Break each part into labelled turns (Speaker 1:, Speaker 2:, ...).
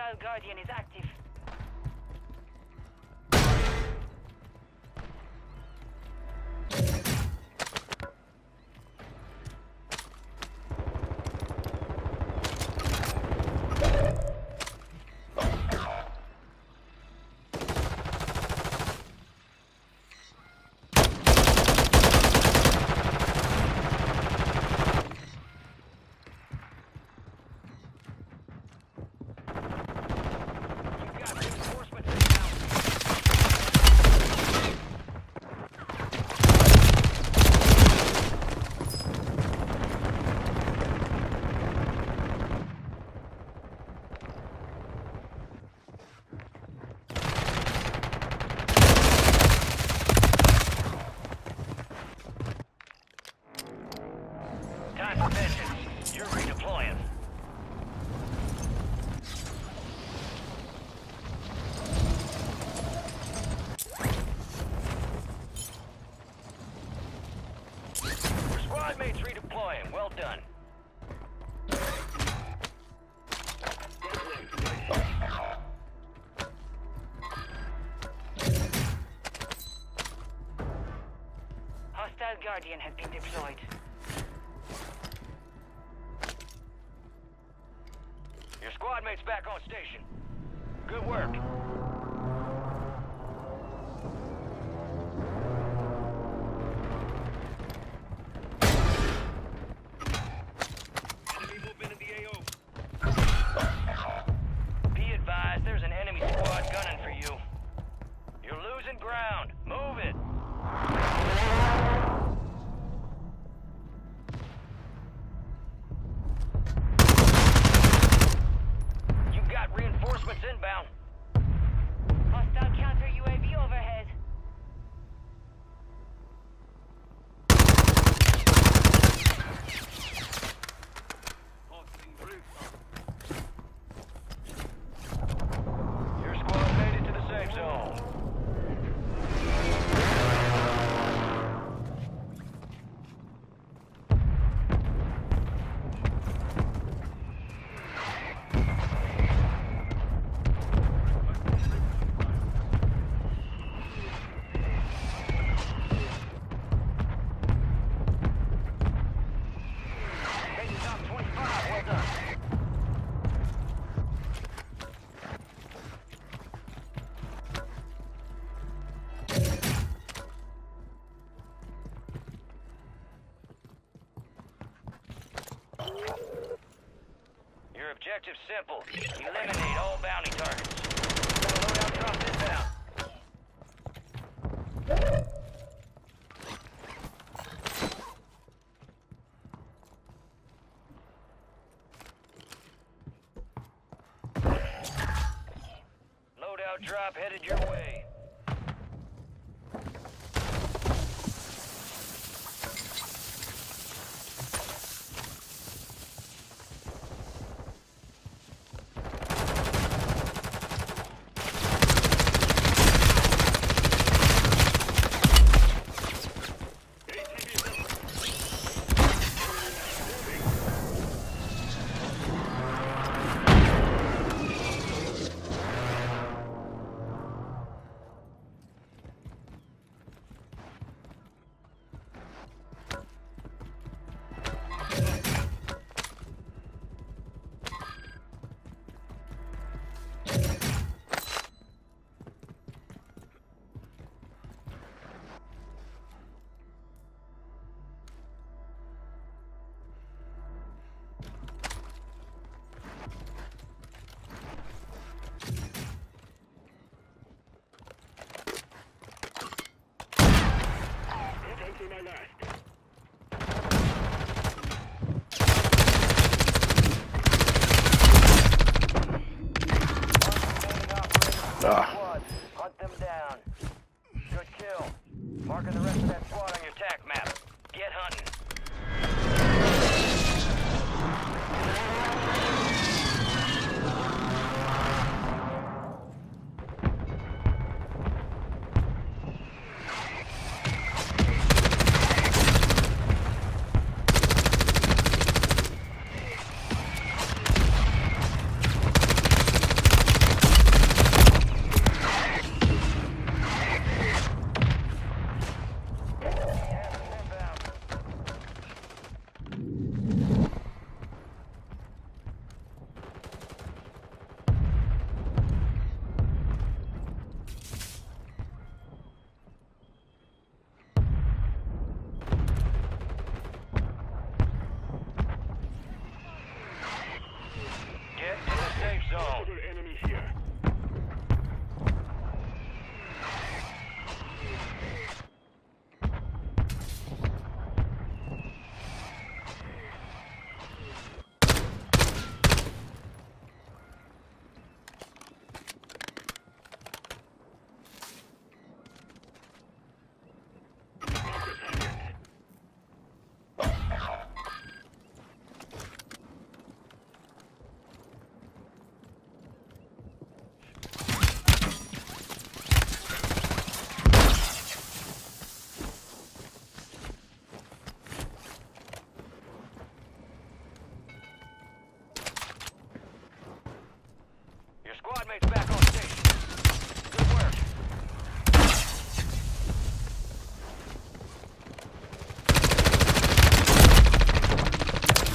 Speaker 1: Reptile Guardian is active.
Speaker 2: Teammates redeploying. Well done.
Speaker 1: Hostile Guardian has been deployed.
Speaker 2: Your squadmates back on station. Good work. Objective simple. Eliminate all bounty targets. Loadout drop inbound.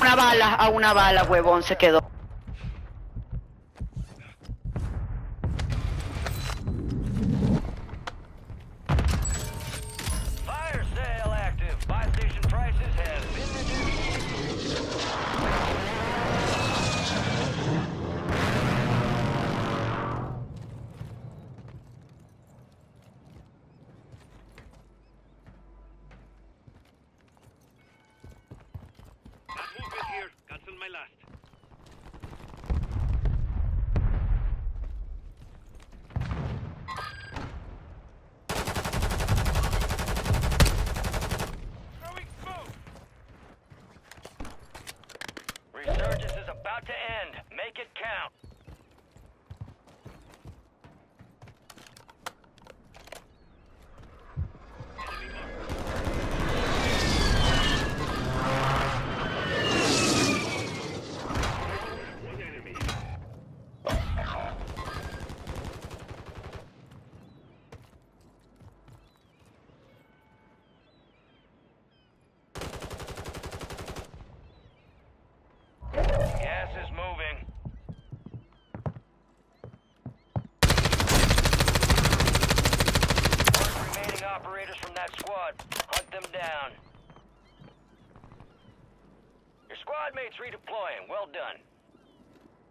Speaker 3: Una bala, a una bala, huevón, se quedó.
Speaker 2: about to end. Make it count.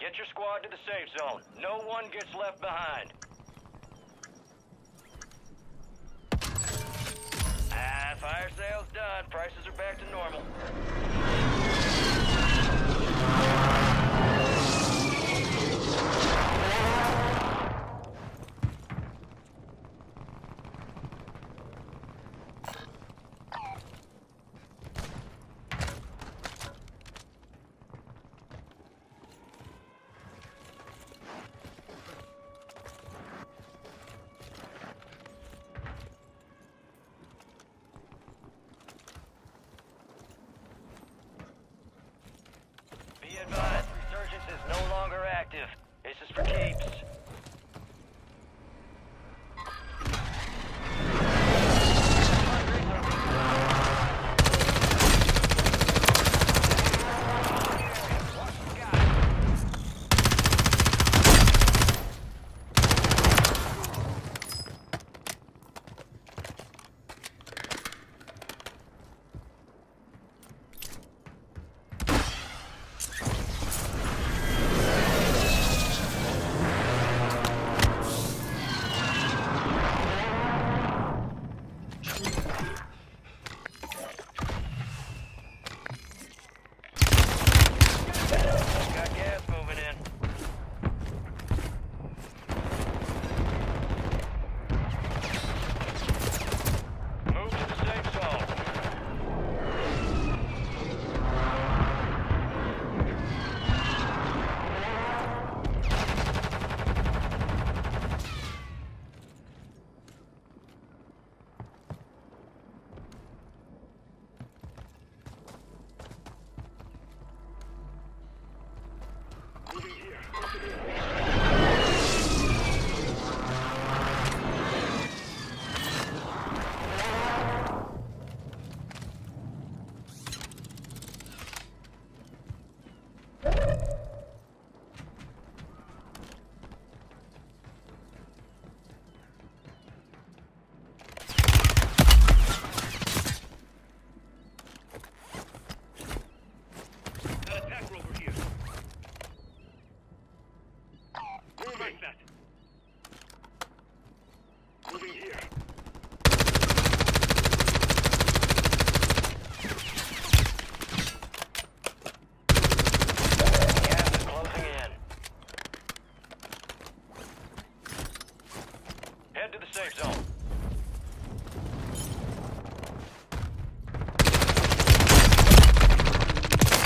Speaker 2: Get your squad to the safe zone. No one gets left behind. Ah, fire sales done. Prices are back to normal.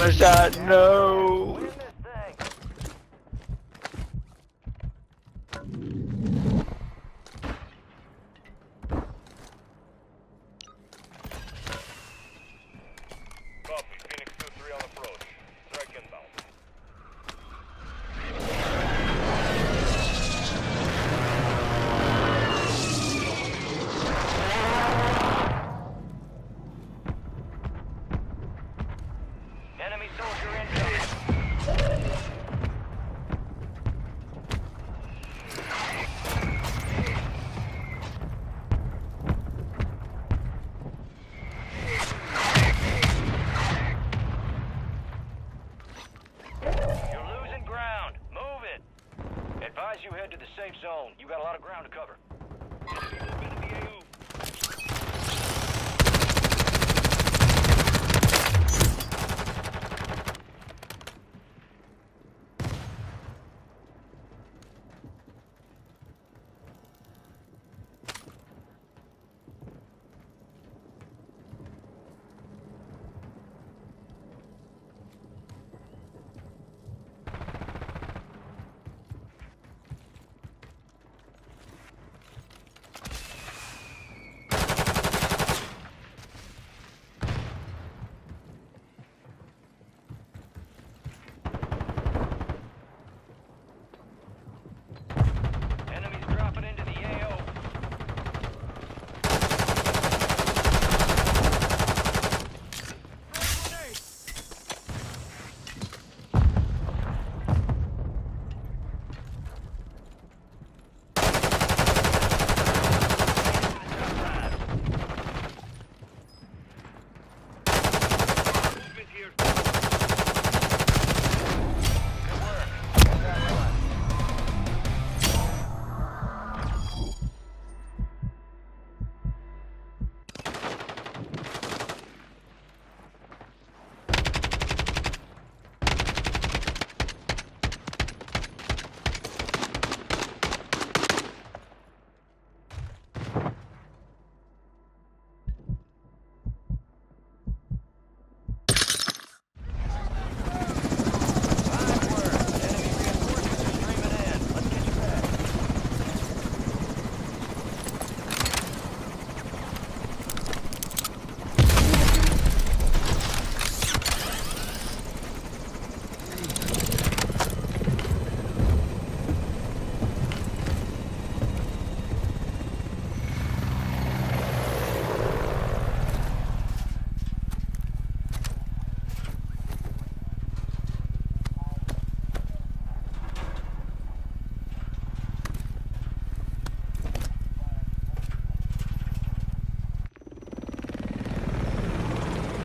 Speaker 3: Shot, no!